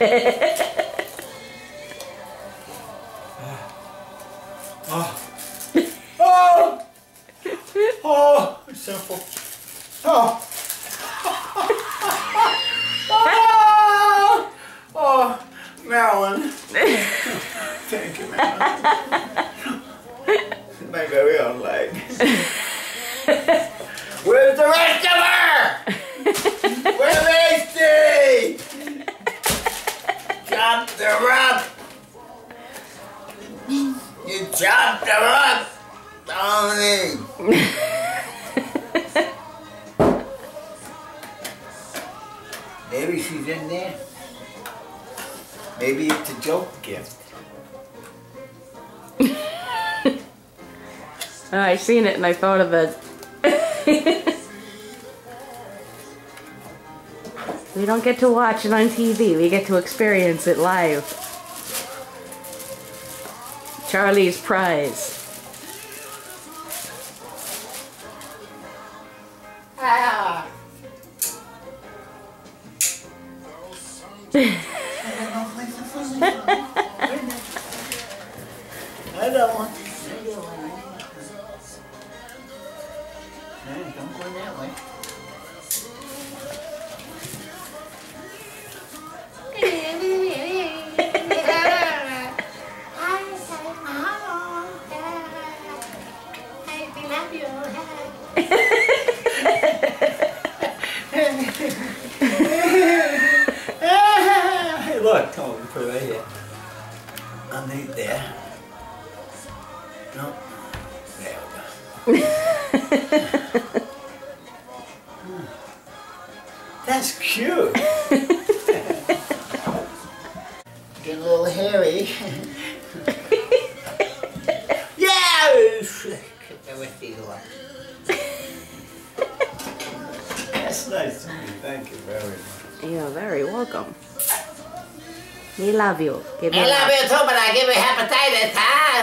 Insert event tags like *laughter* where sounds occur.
oh. Oh. Oh. Oh. Simple. Oh. oh. Marilyn. Thank you, Marilyn. My very own leg. Where's the rest of her? Where is she? Chop the rock. Chopped the rock, Toni. Maybe she's in there. Maybe it's a joke gift. *laughs* Oh, I seen it and I thought of it. *laughs* we don't get to watch it on TV. We get to experience it live. Charlie's prize. Ah. *laughs* I don't want to. Hey, don't go that way. Hey, look, come on, put it right here. Underneath there. No. There we go. *laughs* That's cute. That's nice of you. Thank you very much. You're very welcome. We love you. Give me I a love you too, but I give you hepatitis, huh?